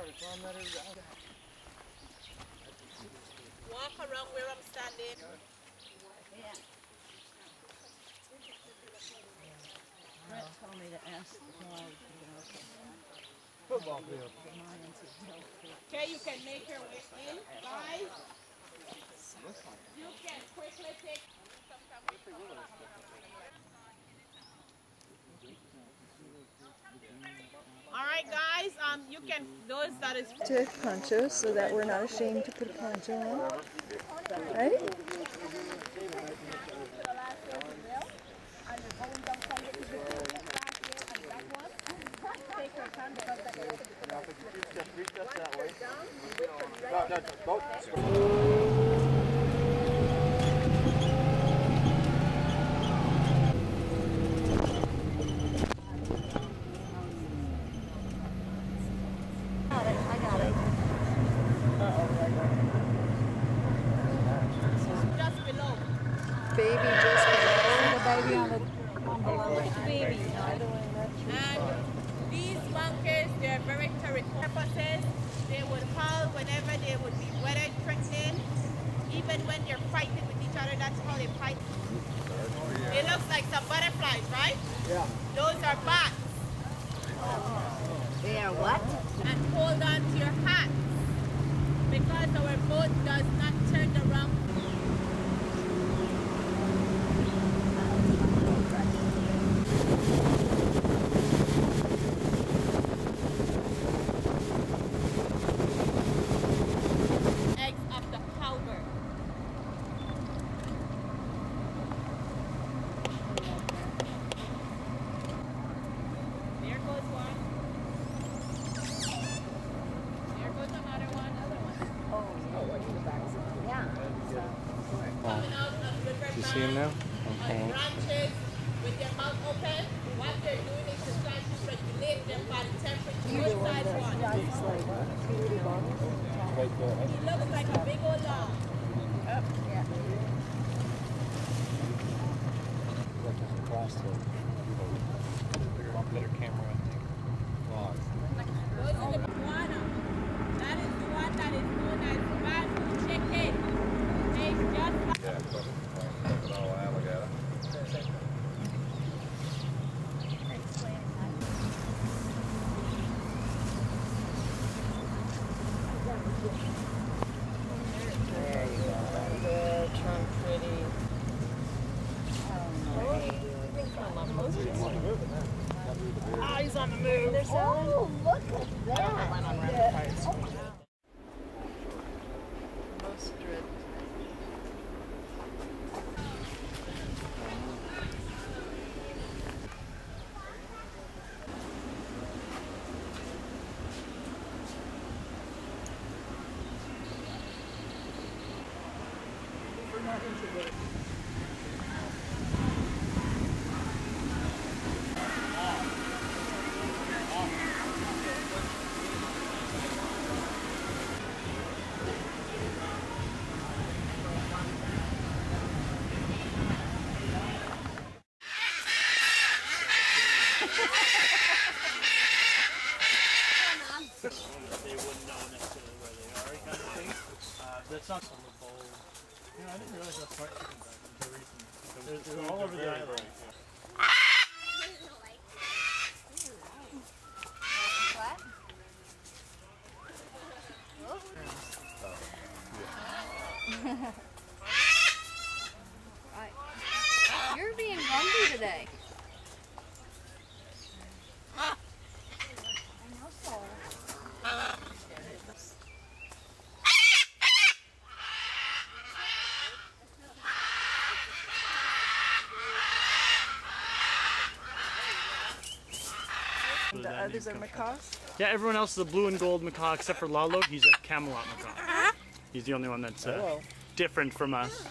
Walk around where I'm standing. Brett told me to ask the dog. Football field. Okay, you can make your way in, guys. You can quickly take. All right, guys. Um, you can those that is to ponchos so that we're not ashamed to put a poncho on. Right? Just recess that way. No, no, both. just below. Baby just Baby on the, on the baby. And these monkeys, they're very territorial purposes. They would howl whenever they would be weather threatening. Even when they're fighting with each other, that's how they fight. It looks like some butterflies, right? Yeah. Those are bats. They are what? And hold on to your hats. Because our boat does not turn around. Eggs of the cowbird. There goes one. There goes another one. Coming out of river You see him now? on branches with their mouth open. What they're doing is to try to regulate their body temperature. Which side one? Right there. He looks like a big old dog. Across the, better They wouldn't know necessarily where they are, kind of thing. Uh, that's not on the bowl. You know, I didn't realize how smart chickens are until recently. They're, they're all over the island. You're being grumpy today. The others are macaws. Yeah, everyone else is a blue and gold macaw except for Lalo. He's a Camelot macaw. He's the only one that's uh, different from us.